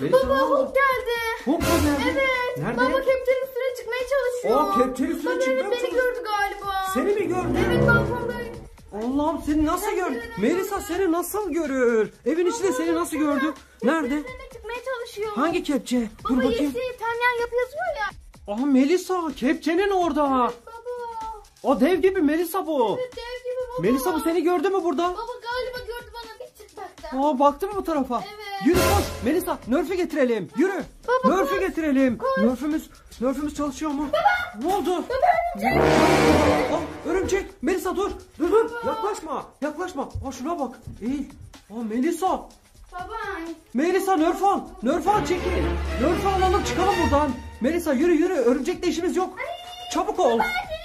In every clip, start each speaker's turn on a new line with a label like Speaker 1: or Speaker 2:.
Speaker 1: Melisa ne
Speaker 2: Baba
Speaker 1: oldu?
Speaker 2: Hulk geldi.
Speaker 1: Hulk mu nerede?
Speaker 2: Evet.
Speaker 1: Nerede?
Speaker 2: Baba kepçenin üstüne çıkmaya çalışıyor.
Speaker 1: Aa, kepçenin üstüne
Speaker 2: Baba,
Speaker 1: çıkmaya
Speaker 2: evet, beni
Speaker 1: çalışıyor.
Speaker 2: gördü galiba.
Speaker 1: Seni mi gördü?
Speaker 2: Evet balkondayım.
Speaker 1: Allah'ım seni nasıl gördü? Melisa seni nasıl görür? Evin içinde seni nasıl gördü? Nerede?
Speaker 2: Çıkmaya çalışıyor.
Speaker 1: Hangi kepçe? Dur
Speaker 2: Baba
Speaker 1: bakayım.
Speaker 2: yeşil Tanyan yapı yazıyor ya.
Speaker 1: Aa Melisa kepçenin orada.
Speaker 2: Baba.
Speaker 1: O dev gibi Melisa bu.
Speaker 2: Evet dev gibi baba.
Speaker 1: Melisa bu seni gördü mü burada?
Speaker 2: Baba galiba gördü bana bir çık baktı.
Speaker 1: Aa baktı mı bu tarafa?
Speaker 2: Evet.
Speaker 1: Yürü koş. Melisa Nerf'ü getirelim. Yürü.
Speaker 2: Baba,
Speaker 1: Nerf'ü
Speaker 2: koş.
Speaker 1: getirelim.
Speaker 2: Koş.
Speaker 1: Nerf'ümüz Nerf'ümüz çalışıyor mu? Ne oldu? Aa, örümcek. Melisa dur. Dur dur. Yaklaşma. Yaklaşma. Aa şuna bak. Eğil. Aa Melisa.
Speaker 2: Baba.
Speaker 1: Melisa Nerf al. Nerf al çekil. Nerf alalım çıkalım buradan. Melisa yürü yürü. Örümcekle işimiz yok. Çabuk ol.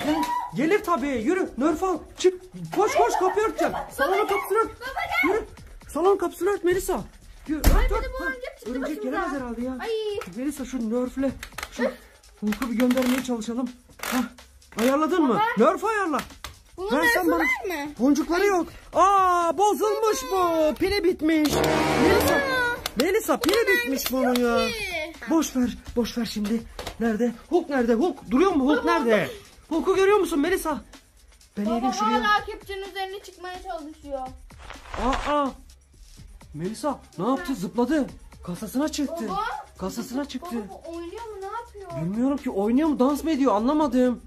Speaker 1: Gel- Gelir tabii. Yürü. Nerf al. Çık. Koş koş kapıyı örteceğim. Salonun kapısını ört. Yürü. Salonun kapısını ört Melisa. Ört,
Speaker 2: bir
Speaker 1: ört.
Speaker 2: de bu
Speaker 1: Ha,
Speaker 2: örümcek çıktı
Speaker 1: Örümcek
Speaker 2: başımıza.
Speaker 1: gelemez herhalde ya.
Speaker 2: Ay.
Speaker 1: Melisa şu Nerf'le şu Hulk'u bir göndermeye çalışalım. Hah. Ayarladın mı? Nerf ayarla.
Speaker 2: Bunun
Speaker 1: bana.
Speaker 2: var mı?
Speaker 1: Boncukları yok. Aa bozulmuş bu. Pili bitmiş. Melisa. Melisa pili bitmiş bunun ya. Boş ver. Boş ver şimdi. Nerede? Hulk nerede? Hulk duruyor mu? Hulk nerede? Hulk'u görüyor musun Melisa? Ben
Speaker 2: Baba
Speaker 1: eğilim şuraya.
Speaker 2: hala kepçenin üzerine çıkmaya çalışıyor.
Speaker 1: Aa. Melisa ne yaptı? Zıpladı. Kasasına çıktı.
Speaker 2: Baba.
Speaker 1: Kasasına çıktı.
Speaker 2: Baba bu oynuyor mu ne yapıyor?
Speaker 1: Bilmiyorum ki oynuyor mu dans mı ediyor anlamadım.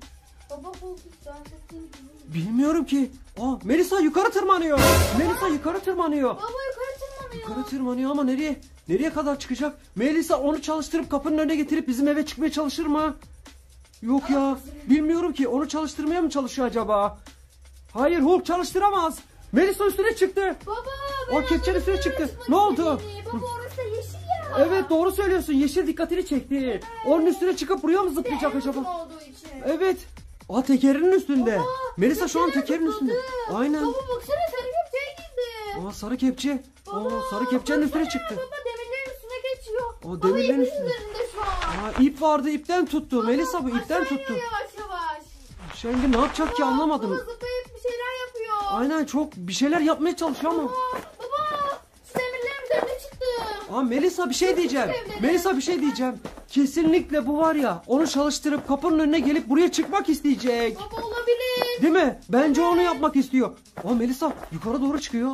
Speaker 2: Baba Hulk hiç dans ettiğini bilmiyor.
Speaker 1: Bilmiyorum ki. Aa Melisa yukarı tırmanıyor. Melisa yukarı tırmanıyor.
Speaker 2: Baba yukarı tırmanıyor.
Speaker 1: Yukarı tırmanıyor ama nereye? Nereye kadar çıkacak? Melisa onu çalıştırıp kapının önüne getirip bizim eve çıkmaya çalışır mı? Yok ya. Bilmiyorum ki. Onu çalıştırmaya mı çalışıyor acaba? Hayır Hulk çalıştıramaz. Melisa üstüne çıktı.
Speaker 2: Baba
Speaker 1: O
Speaker 2: önce
Speaker 1: üstüne çıktı. Ne oldu?
Speaker 2: Baba orası yeşil ya.
Speaker 1: Evet doğru söylüyorsun. Yeşil dikkatini çekti. Onun üstüne çıkıp buraya mı zıplayacak acaba? Evet. Aa tekerinin üstünde.
Speaker 2: Baba,
Speaker 1: Melisa şu an tekerin üstünde. Aynen.
Speaker 2: Baba baksana sarı kepçeye girdi.
Speaker 1: Aa sarı kepçe. Aa sarı kepçenin üstüne
Speaker 2: baksana,
Speaker 1: çıktı.
Speaker 2: Baba demirlerin üstüne geçiyor. Baba
Speaker 1: demirlerin üstüne.
Speaker 2: üzerinde şu an.
Speaker 1: Aa ip vardı ipten tuttu. Melisa bu ipten tuttu.
Speaker 2: yavaş yavaş.
Speaker 1: Şimdi ne yapacak ki anlamadım.
Speaker 2: Baba zıplayıp bir şeyler yapıyor.
Speaker 1: Aynen çok bir şeyler yapmaya çalışıyor ama.
Speaker 2: Baba, baba şu demirlerin üzerine çıktı.
Speaker 1: Aa Melisa bir şey diyeceğim. Melisa bir şey diyeceğim. Kesinlikle bu var ya onu çalıştırıp kapının önüne gelip buraya çıkmak isteyecek.
Speaker 2: Baba olabilir.
Speaker 1: Değil mi? Bence onu yapmak istiyor. Aa Melisa yukarı doğru çıkıyor.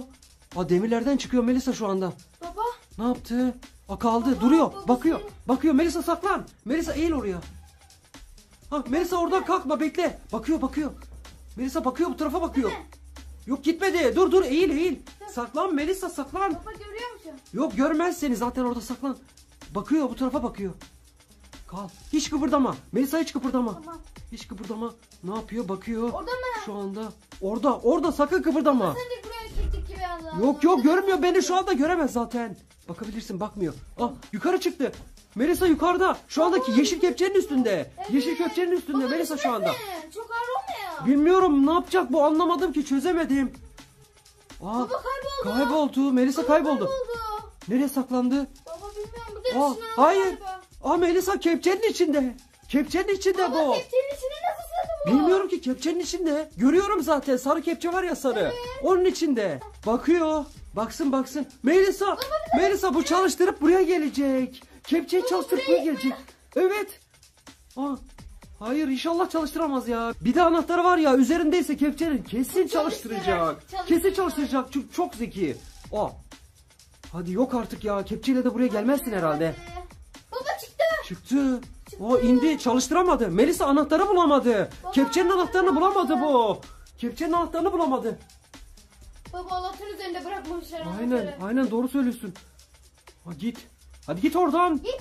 Speaker 1: Aa demirlerden çıkıyor Melisa şu anda.
Speaker 2: Baba
Speaker 1: Ne yaptı? Aa kaldı duruyor.
Speaker 2: babası.
Speaker 1: Bakıyor. Bakıyor Melisa saklan. Melisa eğil oraya. Ha Melisa oradan kalkma bekle. Bakıyor bakıyor. Melisa bakıyor bu tarafa bakıyor. Yok gitmedi. Dur dur eğil eğil. Saklan Melisa saklan.
Speaker 2: baba görüyor musun?
Speaker 1: Yok görmez seni zaten orada saklan. Bakıyor bu tarafa bakıyor. Kal. Hiç kıpırdama. Melisa hiç kıpırdama.
Speaker 2: Tamam.
Speaker 1: Hiç kıpırdama. Ne yapıyor? Bakıyor.
Speaker 2: Orada mı?
Speaker 1: Şu anda. Orada. Orada sakın kıpırdama.
Speaker 2: Sen de buraya çektik gibi Allah.
Speaker 1: Yok yok görmüyor beni şu anda göremez zaten. Bakabilirsin bakmıyor. Ah yukarı çıktı. Melisa yukarıda. Şu andaki yeşil kepçenin üstünde. Yeşil kepçenin üstünde
Speaker 2: Baba,
Speaker 1: Melisa şu anda.
Speaker 2: Çok ağır.
Speaker 1: Bilmiyorum ne yapacak bu anlamadım ki çözemedim. Aa,
Speaker 2: Baba kayboldu.
Speaker 1: kayboldu. Melisa
Speaker 2: Baba
Speaker 1: kayboldu.
Speaker 2: kayboldu.
Speaker 1: Nereye saklandı?
Speaker 2: Baba bilmiyorum bu da
Speaker 1: Aa, hayır.
Speaker 2: galiba.
Speaker 1: Aa Melisa kepçenin içinde. Kepçenin içinde
Speaker 2: Baba
Speaker 1: bu.
Speaker 2: kepçenin içine nasıl sığdı bu?
Speaker 1: Bilmiyorum ki kepçenin içinde. Görüyorum zaten sarı kepçe var ya sarı. Onun içinde. Bakıyor. Baksın baksın. Melisa. Melisa bu çalıştırıp buraya gelecek. Kepçeyi çalıştırıp buraya gelecek. Evet. Aa, hayır inşallah çalıştıramaz ya. Bir de anahtarı var ya üzerindeyse kepçenin kesin çalıştıracak. Kesin çalıştıracak çünkü çok zeki. Aa. Hadi yok artık ya. Kepçeyle de buraya gelmezsin herhalde.
Speaker 2: Baba çıktı.
Speaker 1: Çıktı. O indi çalıştıramadı. Melisa anahtarı bulamadı. Kepçenin anahtarını bulamadı bu. Kepçenin anahtarını bulamadı.
Speaker 2: Baba Allah'ın üzerinde bırakmamışlar
Speaker 1: Aynen
Speaker 2: anahtarı.
Speaker 1: aynen doğru söylüyorsun. Ha, git. Hadi git oradan.
Speaker 2: Git.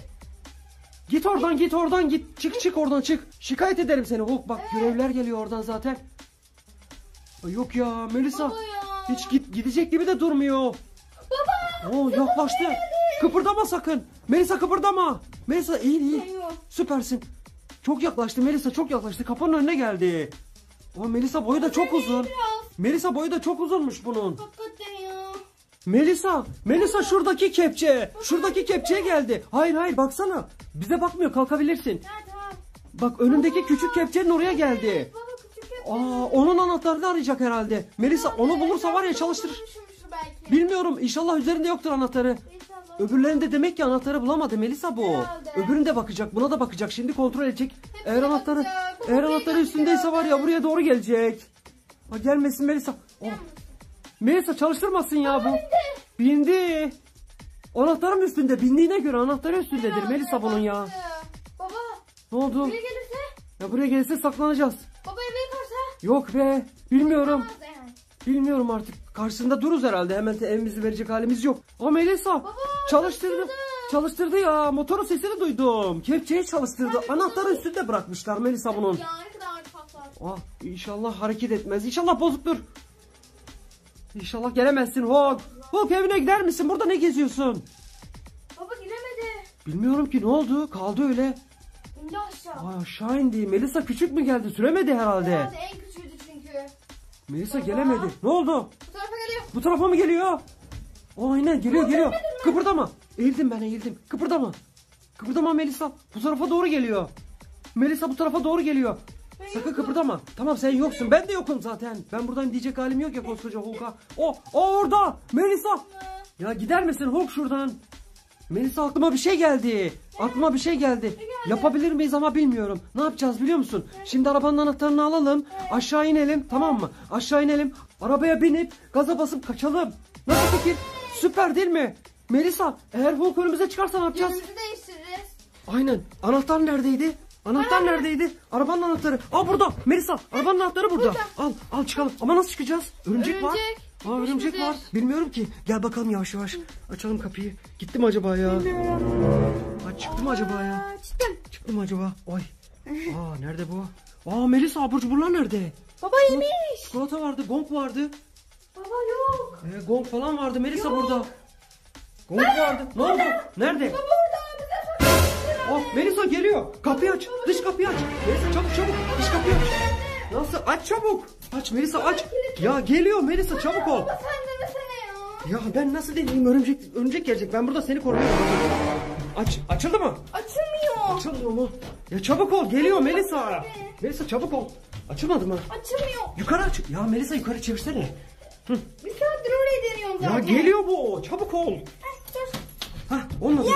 Speaker 1: Git oradan git oradan git. Çık çık oradan çık. Şikayet ederim seni Hulk. Bak görevler geliyor oradan zaten. Ay, Yok ya Melisa.
Speaker 2: Baba ya.
Speaker 1: Hiç git gidecek gibi de durmuyor.
Speaker 2: Baba.
Speaker 1: Oo yaklaştı. Kıpırdama sakın. Melisa kıpırdama. Melisa iyi iyi. Süpersin. Çok yaklaştı Melisa çok yaklaştı. Kapının önüne geldi. O Melisa boyu da çok uzun. Melisa boyu da çok uzunmuş bunun.
Speaker 2: Hakikaten.
Speaker 1: Melisa, Melisa şuradaki kepçe. Şuradaki kepçeye geldi. Hayır hayır baksana. Bize bakmıyor kalkabilirsin. Bak önündeki küçük kepçenin oraya geldi. Aa onun anahtarını arayacak herhalde. Melisa onu bulursa var ya çalıştırır. Bilmiyorum inşallah üzerinde yoktur anahtarı. Öbürlerinde demek ki anahtarı bulamadı Melisa bu. Öbüründe bakacak, buna da bakacak. Şimdi kontrol edecek. Eğer anahtarı, eğer anahtarı üstündeyse var ya buraya doğru gelecek. Ha, gelmesin Melisa. Oh. Melisa çalıştırmasın ya bu. Bindi. Anahtarın üstünde. Bindiğine göre anahtarı üstündedir Melisa bunun ya.
Speaker 2: Baba
Speaker 1: Ne oldu?
Speaker 2: buraya gelirse.
Speaker 1: Ya buraya gelirse saklanacağız.
Speaker 2: Baba eve yıkarsa.
Speaker 1: Yok be. Bilmiyorum. Bilmiyorum artık. Karşısında dururuz herhalde. Hemen evimizi verecek halimiz yok. Ama Melisa çalıştırdı.
Speaker 2: çalıştırdı.
Speaker 1: Çalıştırdı ya. Motorun sesini duydum. Kepçeyi çalıştırdı. Anahtarı üstünde bırakmışlar Melisa bunun.
Speaker 2: Ya ne kadar patlar.
Speaker 1: Ah inşallah hareket etmez. İnşallah bozuktur. İnşallah gelemezsin Hulk. Hulk evine gider misin? Burada ne geziyorsun?
Speaker 2: Baba giremedi.
Speaker 1: Bilmiyorum ki ne oldu? Kaldı öyle.
Speaker 2: İndi aşağı.
Speaker 1: Ay aşağı indi. Melisa küçük mü geldi? Süremedi herhalde.
Speaker 2: Herhalde en küçüğüydü çünkü.
Speaker 1: Melisa gelemedi. Ne oldu?
Speaker 2: Bu tarafa geliyor.
Speaker 1: Bu tarafa mı geliyor? Aynen geliyor geliyor. Kıpırdama. Eğildim ben eğildim. Kıpırdama. Kıpırdama Melisa. Bu tarafa doğru geliyor. Melisa bu tarafa doğru geliyor. Sakın kıpırdama. Tamam sen yoksun. Ben de yokum zaten. Ben buradan diyecek halim yok ya koskoca Hulk'a. O, o orada. Melisa. Ya gider misin Hulk şuradan? Melisa aklıma bir şey geldi. Aklıma bir şey geldi. Yapabilir miyiz ama bilmiyorum. Ne yapacağız biliyor musun? Şimdi arabanın anahtarını alalım. Aşağı inelim tamam mı? Aşağı inelim. Arabaya binip gaza basıp kaçalım. Nasıl fikir? Süper değil mi? Melisa eğer Hulk önümüze çıkarsa ne yapacağız?
Speaker 2: Yönümüzü değiştiririz.
Speaker 1: Aynen. Anahtar neredeydi? Anahtar neredeydi? Arabanın anahtarı. Aa burada. Melisa arabanın anahtarı burada. Al al çıkalım. Ama nasıl çıkacağız? Örümcek, var.
Speaker 2: Örümcek.
Speaker 1: Aa örümcek var. Bilmiyorum ki. Gel bakalım yavaş yavaş. Açalım kapıyı. Gitti mi acaba ya? Aa, çıktı mı acaba ya?
Speaker 2: Çıktım.
Speaker 1: Çıktı mı acaba? Oy. Aa nerede bu? Aa Melisa abur cuburlar nerede?
Speaker 2: Baba yemiş.
Speaker 1: Çikolata vardı, gong vardı.
Speaker 2: Baba yok.
Speaker 1: Ee, gong falan vardı Melisa burada. Gong vardı. Ne oldu? Nerede?
Speaker 2: Baba.
Speaker 1: Oh Melisa geliyor. Kapıyı aç. Dış kapıyı aç. Melisa çabuk çabuk. Dış kapıyı aç. Nasıl? Aç çabuk. Aç Melisa aç. Ya geliyor Melisa çabuk ol.
Speaker 2: Ya.
Speaker 1: Ya ben nasıl deneyeyim örümcek örümcek gelecek. Ben burada seni koruyorum. Aç. Açıldı mı?
Speaker 2: Açılmıyor.
Speaker 1: Açılmıyor mu? Ya çabuk ol. Geliyor Melisa. Melisa çabuk ol. Açılmadı mı?
Speaker 2: Açılmıyor.
Speaker 1: Yukarı aç. Ya Melisa yukarı çevirsene. Hı.
Speaker 2: Bir saattir oraya deniyorum
Speaker 1: Ya
Speaker 2: zaten.
Speaker 1: geliyor bu. Çabuk ol.
Speaker 2: Heh, dur.
Speaker 1: Hah olmadı mı?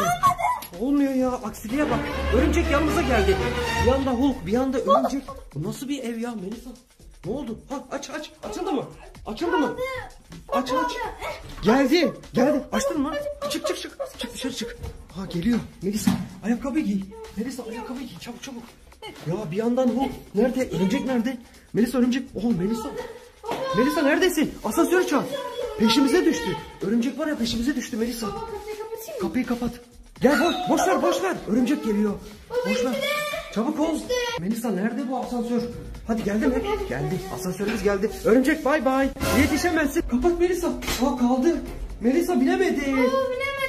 Speaker 1: Olmuyor ya aksiliğe bak. Örümcek yanımıza geldi. Bir anda Hulk bir anda örümcek. Bu nasıl bir ev ya Melisa? Ne oldu? Ha aç aç. Açıldı mı? Açıldı mı? Aç aç. Geldi. Geldi. Açtın mı? Çık çık çık. Çık dışarı çık. Ha geliyor. Melisa ayakkabı giy. Melisa ayakkabı giy. Çabuk çabuk. Ya bir yandan Hulk. Nerede? Örümcek nerede? Melisa örümcek. Oh Melisa. Melisa neredesin? Asansörü çağır. Peşimize düştü. Örümcek var ya peşimize düştü Melisa.
Speaker 2: Kapıyı
Speaker 1: kapat. Gel boş, boş ver boş ver. Örümcek geliyor. Boş ver. Çabuk ol. Melisa nerede bu asansör? Hadi geldi mi? Geldi. Asansörümüz geldi. Örümcek bay bay. Yetişemezsin. Kapat Melisa. Aa kaldı. Melisa binemedi.
Speaker 2: binemedi.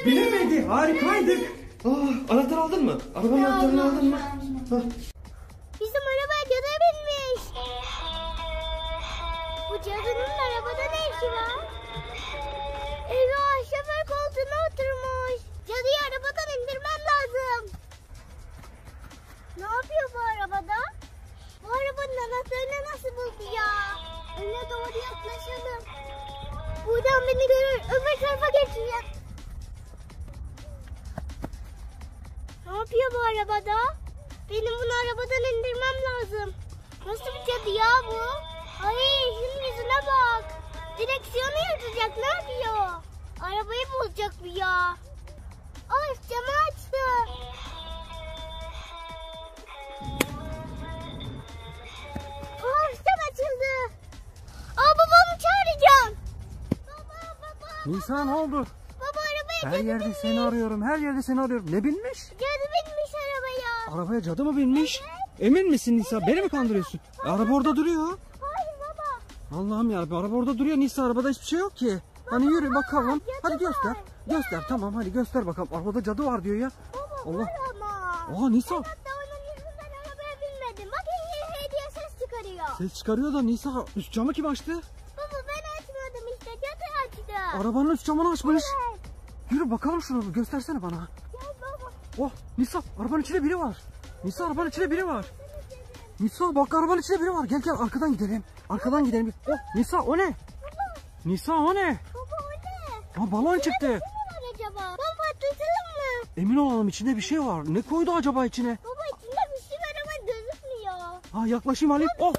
Speaker 1: Binemedi. Harikaydık. Aa, anahtar aldın mı? Arabanın anahtarını aldın mı?
Speaker 3: Bizim araba cadı binmiş. Bu cadının arabada ne işi var? Eyvah şoför koltuğuna oturmuş. Cadıyı arabadan indirmem lazım. Ne yapıyor bu arabada? Bu arabanın anahtarını nasıl buldu ya? Önüne doğru yaklaşalım. Buradan beni görür öbür tarafa geçeceğim. Ne yapıyor bu arabada? Benim bunu arabadan indirmem lazım. Nasıl bir cadı ya bu? Ay şunun yüzüne bak. Direksiyonu yırtacak ne yapıyor? Arabayı bozacak bu ya. Ay camı açtı. Ay cam açıldı. Aa babamı çağıracağım. Baba baba.
Speaker 1: Nisa ne oldu?
Speaker 3: Baba arabaya
Speaker 1: Her
Speaker 3: cadı
Speaker 1: yerde
Speaker 3: binmiş.
Speaker 1: seni arıyorum. Her yerde seni arıyorum. Ne binmiş?
Speaker 3: Cadı binmiş arabaya.
Speaker 1: Arabaya cadı mı binmiş? Emin misin Nisa? Beni mi kandırıyorsun? E, araba orada duruyor.
Speaker 3: Hayır baba.
Speaker 1: Allah'ım ya araba orada duruyor Nisa arabada hiçbir şey yok ki. Hani yürü bakalım. Hadi göster.
Speaker 3: var.
Speaker 1: Göster tamam hadi göster bakalım. Arabada cadı var diyor ya.
Speaker 3: Baba
Speaker 1: Allah.
Speaker 3: var ama.
Speaker 1: Oha Nisa
Speaker 3: Hatta onun yüzünden arabaya binmedim. Bak hediye, ses çıkarıyor.
Speaker 1: ses çıkarıyor da Nisa üst camı kim açtı?
Speaker 3: Baba ben açmadım işte. Cadı açtı.
Speaker 1: Arabanın üst camını açmış.
Speaker 3: Evet.
Speaker 1: Yürü bakalım şunu göstersene bana.
Speaker 3: Gel baba.
Speaker 1: Oh Nisa arabanın içinde biri var. Nisa arabanın içinde biri var. Nisa bak arabanın içinde biri var. Gel gel arkadan gidelim. Arkadan gidelim. Oh Nisa o ne? Nisa o ne?
Speaker 3: Baba o ne?
Speaker 1: Ha balon çıktı. Emin olalım içinde bir şey var. Ne koydu acaba içine?
Speaker 3: Baba içinde bir şey var ama gözükmüyor.
Speaker 1: Ha yaklaşayım alayım. Oh!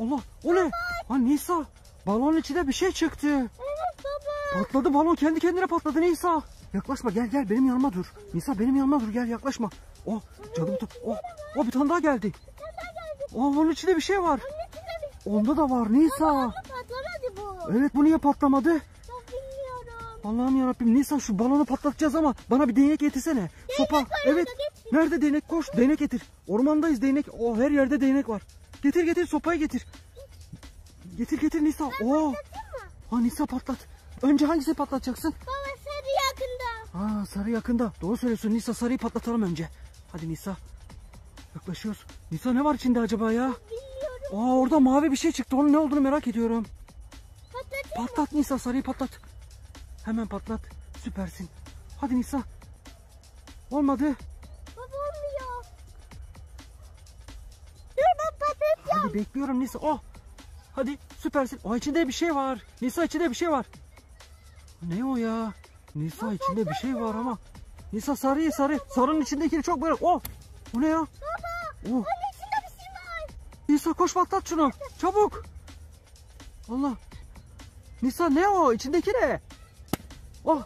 Speaker 1: Allah! O ne? Ha Nisa! Balonun içinde bir şey çıktı.
Speaker 3: Evet baba.
Speaker 1: Patladı balon kendi kendine patladı Nisa. Yaklaşma gel gel benim yanıma dur. Nisa benim yanıma dur gel yaklaşma. Oh canım tut. Oh, oh bir tane daha geldi. Oh onun içinde bir şey var.
Speaker 3: Onun içinde bir
Speaker 1: Onda da var Nisa.
Speaker 3: Ama patlamadı bu.
Speaker 1: Evet bu niye patlamadı?
Speaker 3: Ben.
Speaker 1: Allah'ım yarabbim Nisa şu balonu patlatacağız ama bana bir değnek getirsene. Sopa.
Speaker 3: var
Speaker 1: Evet.
Speaker 3: getir.
Speaker 1: Nerede değnek? Koş değnek getir. Ormandayız değnek. O her yerde değnek var. Getir getir sopayı getir. Getir getir Nisa. Oo.
Speaker 3: Patlatayım mı?
Speaker 1: Ha Nisa patlat. Önce hangisini patlatacaksın?
Speaker 3: Baba sarı yakında.
Speaker 1: Ha sarı yakında. Doğru söylüyorsun Nisa sarıyı patlatalım önce. Hadi Nisa. Yaklaşıyoruz. Nisa ne var içinde acaba ya?
Speaker 3: Bilmiyorum.
Speaker 1: Aa orada mavi bir şey çıktı. Onun ne olduğunu merak ediyorum.
Speaker 3: Patlatayım.
Speaker 1: Patlat Nisa sarıyı patlat. Hemen patlat. Süpersin. Hadi Nisa. Olmadı.
Speaker 3: Baba olmuyor. Dur ben patlatacağım.
Speaker 1: Hadi bekliyorum Nisa. Oh. Hadi süpersin. O içinde bir şey var. Nisa içinde bir şey var. Ne o ya? Nisa içinde bir şey var ama. Nisa sarıyı sarı. Sarının içindekini çok böyle. Oh. Bu ne ya?
Speaker 3: Baba.
Speaker 1: Oh.
Speaker 3: Onun içinde bir şey var.
Speaker 1: Nisa koş patlat şunu. Çabuk. Allah. Nisa ne o? İçindeki ne? Oh.
Speaker 3: Baba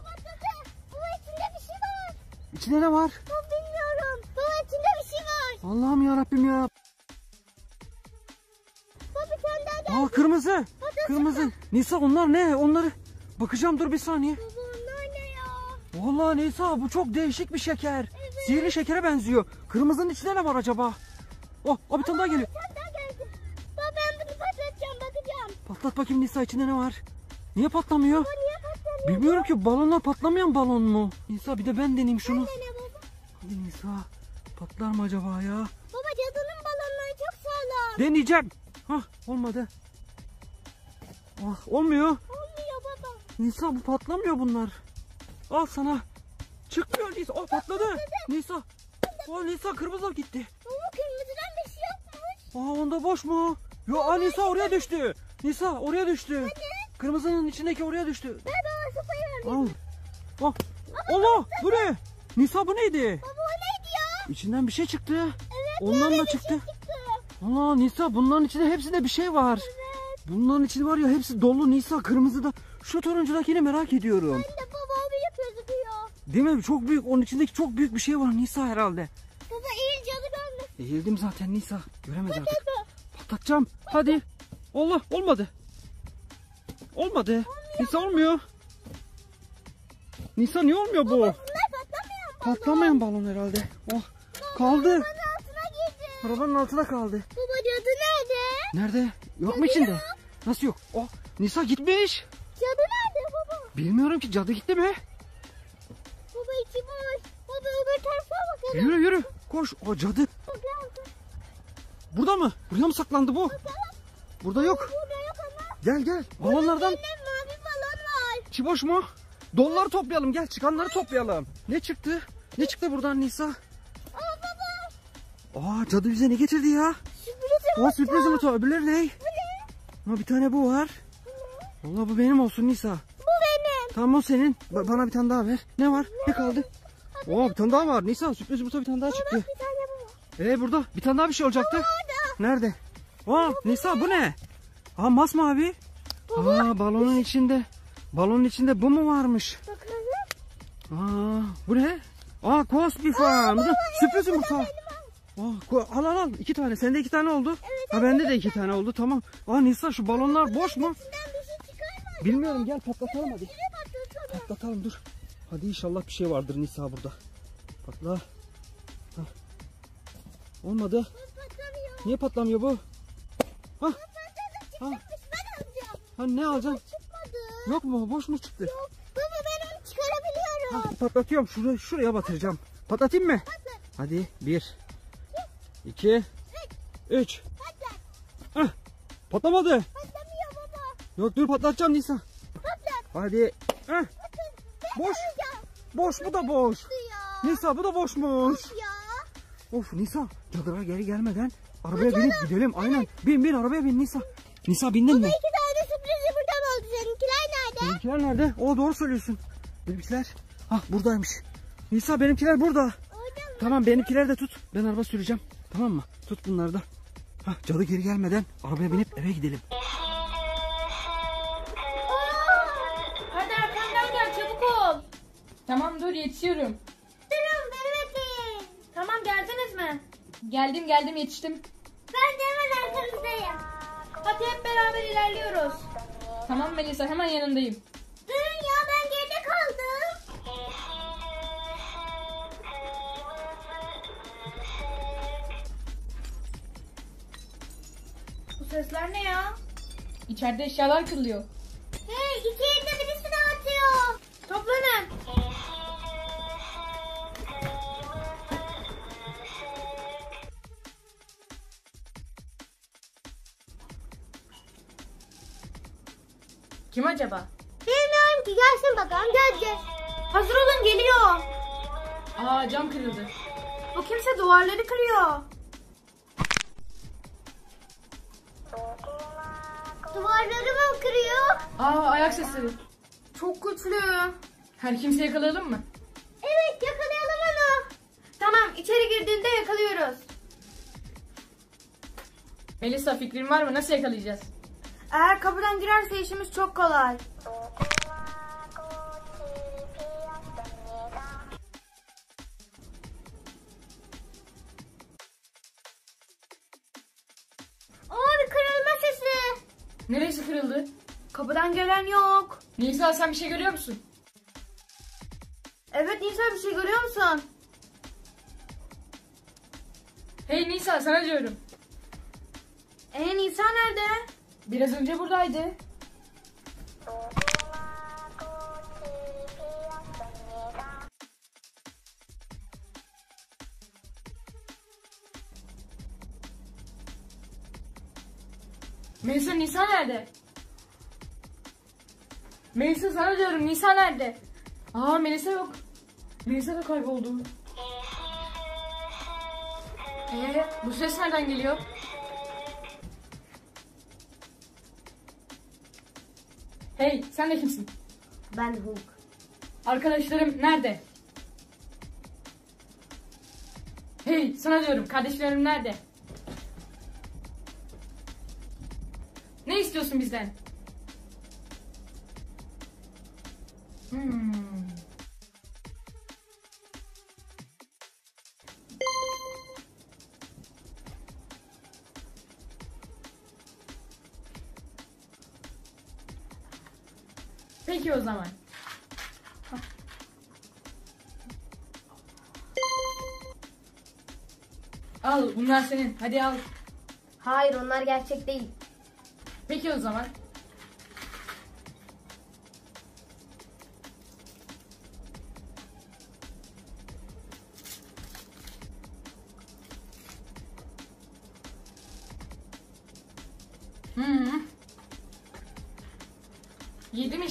Speaker 3: içinde bir şey var.
Speaker 1: İçinde ne var?
Speaker 3: Ben bilmiyorum. Baba içinde bir şey var.
Speaker 1: Allah'ım ya Rabbim ya.
Speaker 3: Baba tane daha.
Speaker 1: Aa kırmızı. Kırmızı. Nisa onlar ne? Onları bakacağım dur bir saniye.
Speaker 3: Baba onlar ne ya?
Speaker 1: Vallahi Nisa bu çok değişik bir şeker. Sihirli şekere benziyor. Kırmızının içinde ne var acaba? Oh, o bir tane daha geliyor.
Speaker 3: Daha geldi. Baba ben bunu patlatacağım bakacağım.
Speaker 1: Patlat bakayım Nisa içinde ne var? Niye patlamıyor?
Speaker 3: Baba?
Speaker 1: Bilmiyorum ki balonlar patlamayan balon mu? Nisa bir de ben deneyeyim şunu. Hadi Nisa patlar mı acaba ya?
Speaker 3: Baba cadının balonları çok sağlam.
Speaker 1: Deneyeceğim. Hah olmadı. Ah olmuyor.
Speaker 3: Olmuyor baba.
Speaker 1: Nisa bu patlamıyor bunlar. Al sana. Çıkmıyor Nisa. Oh patladı. Nisa. Oh Nisa kırmızı gitti.
Speaker 3: Baba kırmızıdan bir şey yokmuş.
Speaker 1: Aa onda boş mu? Yo aa Nisa oraya düştü. Nisa oraya düştü. Kırmızının içindeki oraya düştü.
Speaker 3: Ver baba sopayı ver.
Speaker 1: Al. Oh. Allah bu ne? Nisa bu neydi?
Speaker 3: Baba o neydi ya?
Speaker 1: İçinden bir şey çıktı.
Speaker 3: Evet
Speaker 1: Ondan da çıktı.
Speaker 3: Şey çıktı.
Speaker 1: Allah Nisa bunların içinde hepsinde bir şey var.
Speaker 3: Evet.
Speaker 1: Bunların içinde var ya hepsi dolu Nisa kırmızıda. Şu turuncudakini merak ediyorum.
Speaker 3: Ben de baba büyük gözüküyor.
Speaker 1: Değil mi? Çok büyük. Onun içindeki çok büyük bir şey var Nisa herhalde.
Speaker 3: Baba cadı görmüş.
Speaker 1: Eğildim zaten Nisa. Göremedi artık.
Speaker 3: Baba.
Speaker 1: Patlatacağım. Hadi. Allah olmadı. Olmadı. Nisa olmuyor. Nisa niye olmuyor bu?
Speaker 3: Bunlar patlamayan balon.
Speaker 1: Patlamayan balon herhalde. Oh. Kaldı.
Speaker 3: Arabanın altına girdi.
Speaker 1: Arabanın altına kaldı.
Speaker 3: Baba cadı nerede?
Speaker 1: Nerede? Yok mu içinde? Nasıl yok? Oh. Nisa gitmiş.
Speaker 3: Cadı nerede baba?
Speaker 1: Bilmiyorum ki cadı gitti mi?
Speaker 3: Baba içi boş. Baba öbür tarafa bakalım.
Speaker 1: Yürü yürü. Koş. O cadı.
Speaker 3: Bakalım.
Speaker 1: Burada mı? Buraya mı saklandı bu? Burada yok.
Speaker 3: Burada yok ama.
Speaker 1: Gel gel. Balonlardan
Speaker 3: mavi balon var.
Speaker 1: içi boş mu? Dolları toplayalım. Gel çıkanları toplayalım. Ne çıktı? Ne çıktı buradan Nisa?
Speaker 3: Aa baba.
Speaker 1: Aa cadı bize ne getirdi ya?
Speaker 3: Sürpriz
Speaker 1: O sürpriz yumurta. Öbürleri ne?
Speaker 3: Bu ne?
Speaker 1: Ha, bir tane bu var. Vallahi bu benim olsun Nisa.
Speaker 3: Bu benim.
Speaker 1: Tamam o senin. Ba- bana bir tane daha ver. Ne var? Ne kaldı? Oo bir tane daha var. Nisa sürpriz yumurta bir tane daha çıktı.
Speaker 3: Bir tane bu.
Speaker 1: Ee burada bir tane daha bir şey olacaktı.
Speaker 3: Orada.
Speaker 1: Nerede? Aa Nisa bu ne? Aa masmavi. Aa balonun içinde. Balonun içinde bu mu varmış?
Speaker 3: Bakalım.
Speaker 1: Aa bu ne? Aa kuas bir fan. Sürpriz yumurta. Aa, ku- al al al. İki tane. Sende iki tane oldu. ha bende de iki tane oldu. Tamam. Aa Nisa şu balonlar boş mu?
Speaker 3: Şey?
Speaker 1: Bilmiyorum gel patlatalım hadi.
Speaker 3: Patlatalım.
Speaker 1: Patlatalım dur. Hadi inşallah bir şey vardır Nisa burada. Patla. Hah. Olmadı. Niye patlamıyor bu? Ha.
Speaker 3: alacağım.
Speaker 1: Ha ne alacaksın? Yok mu? Boş mu çıktı?
Speaker 3: Yok. Baba ben onu çıkarabiliyorum.
Speaker 1: Ha, patlatıyorum. Şuraya, şuraya batıracağım. Patlatayım mı?
Speaker 3: Patlat.
Speaker 1: Hadi. Bir. iki, Üç.
Speaker 3: Patlat.
Speaker 1: Hah. Patlamadı.
Speaker 3: Patlamıyor baba.
Speaker 1: Yok dur patlatacağım Nisa.
Speaker 3: Patlat.
Speaker 1: Hadi.
Speaker 3: Ben
Speaker 1: Boş. Boş bu da boş. Nisa bu da boşmuş.
Speaker 3: Ya.
Speaker 1: Of Nisa cadılar geri gelmeden arabaya binip gidelim. Aynen. Bin bin arabaya bin Nisa. Nisa bindin mi?
Speaker 3: İki tane sürpriz buradan oldu. Seninkiler nerede?
Speaker 1: Benimkiler nerede? O doğru söylüyorsun. Benimkiler. Hah buradaymış. Nisa benimkiler burada. Tamam benimkileri de tut. Ben araba süreceğim. Tamam mı? Tut bunları da. Hah, cadı geri gelmeden arabaya binip eve gidelim.
Speaker 2: Hadi arkamdan gel çabuk ol.
Speaker 4: Tamam dur yetişiyorum.
Speaker 3: durun beni bekleyin.
Speaker 2: Tamam geldiniz mi?
Speaker 4: Geldim geldim yetiştim.
Speaker 3: Ben de hemen arkanızdayım.
Speaker 2: Hadi hep beraber ilerliyoruz.
Speaker 4: Tamam Melisa hemen yanındayım.
Speaker 3: Durun ya ben geride kaldım.
Speaker 2: Bu sesler ne ya?
Speaker 4: İçeride eşyalar kırılıyor. Acaba?
Speaker 3: Bilmiyorum ki gelsin bakalım göreceğiz.
Speaker 2: Hazır olun geliyor.
Speaker 4: Aa cam kırıldı.
Speaker 2: Bu kimse duvarları kırıyor.
Speaker 3: Duvarları mı kırıyor?
Speaker 4: Aa ayak sesleri.
Speaker 2: Çok güçlü.
Speaker 4: Her kimse yakalayalım mı?
Speaker 3: Evet yakalayalım onu.
Speaker 2: Tamam içeri girdiğinde yakalıyoruz.
Speaker 4: Melisa fikrin var mı? Nasıl yakalayacağız?
Speaker 2: Eğer kapıdan girerse işimiz çok kolay.
Speaker 3: Aa bir kırılma sesi.
Speaker 4: Neresi kırıldı?
Speaker 2: Kapıdan gelen yok.
Speaker 4: Nisa sen bir şey görüyor musun?
Speaker 2: Evet Nisa bir şey görüyor musun?
Speaker 4: Hey Nisa sana diyorum.
Speaker 2: Ee Nisa nerede?
Speaker 4: Biraz önce buradaydı. Melisa Nisa nerede? Melisa sana diyorum Nisa nerede? Aa Melisa yok. Melisa da kayboldu. Ee, bu ses nereden geliyor? Hey sen de kimsin?
Speaker 2: Ben Hulk.
Speaker 4: Arkadaşlarım nerede? Hey sana diyorum kardeşlerim nerede? Ne istiyorsun bizden? Hmm. Zaman. Al bunlar senin. Hadi al.
Speaker 2: Hayır onlar gerçek değil.
Speaker 4: Peki o zaman.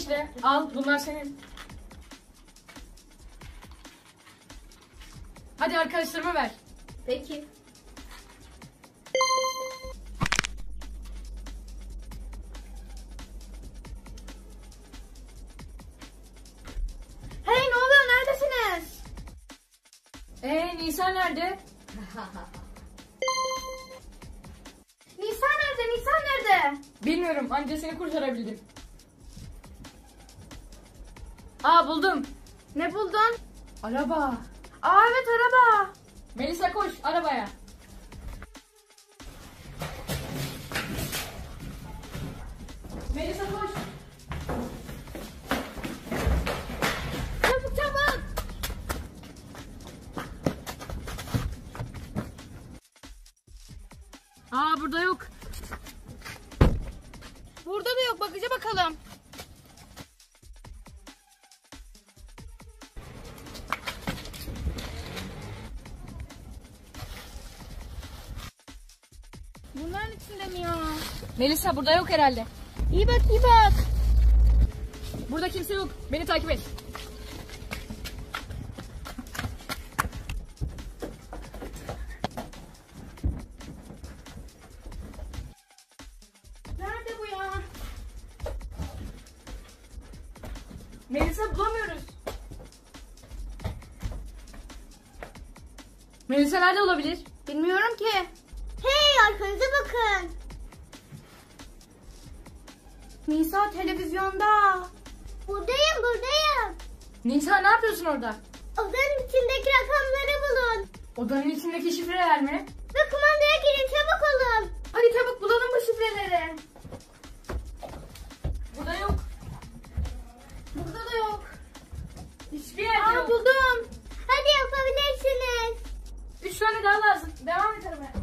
Speaker 4: İşte. Al bunlar senin. Hadi arkadaşlarıma ver.
Speaker 2: Peki. Hey ne oluyor neredesiniz?
Speaker 4: Ee Nisa nerede?
Speaker 2: Nisa nerede? Nisa nerede?
Speaker 4: Bilmiyorum anca seni kurtarabildim. Aa buldum.
Speaker 2: Ne buldun?
Speaker 4: Araba.
Speaker 2: Aa evet araba.
Speaker 4: Melisa koş arabaya. Melisa koş.
Speaker 2: İçinde mi ya?
Speaker 4: Melisa burada yok herhalde.
Speaker 2: İyi bak iyi bak.
Speaker 4: Burada kimse yok. Beni takip et.
Speaker 2: Nerede bu ya?
Speaker 4: Melisa bulamıyoruz. Melisa nerede olabilir?
Speaker 2: Nisa televizyonda.
Speaker 3: Buradayım buradayım.
Speaker 4: Nisa ne yapıyorsun orada?
Speaker 3: Odanın içindeki rakamları bulun.
Speaker 4: Odanın içindeki şifreler mi?
Speaker 3: Ve kumandaya girin çabuk olun.
Speaker 2: Hadi çabuk bulalım bu şifreleri.
Speaker 4: Burada yok.
Speaker 2: Burada da yok.
Speaker 4: Hiçbir yerde
Speaker 2: Aa
Speaker 4: yok.
Speaker 2: buldum.
Speaker 3: Hadi yapabilirsiniz.
Speaker 4: Üç tane daha lazım. Devam et aramaya.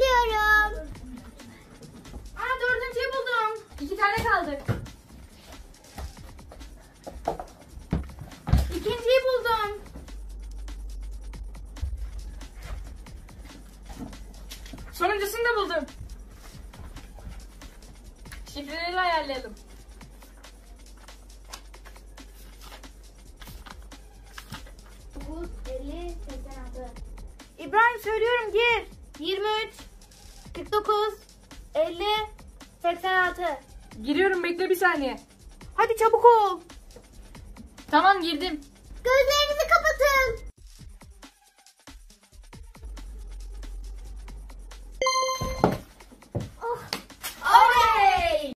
Speaker 3: Sizi bekliyorum.
Speaker 2: Aa dördüncüyü buldum.
Speaker 4: İki tane kaldı.
Speaker 2: İkinciyi buldum.
Speaker 4: Sonuncusunu da buldum. Şifreleri ayarlayalım.
Speaker 3: Bu 50 86.
Speaker 2: İbrahim söylüyorum gir. 23 49 50 86.
Speaker 4: Giriyorum bekle bir saniye.
Speaker 2: Hadi çabuk ol.
Speaker 4: Tamam girdim.
Speaker 3: Gözlerinizi.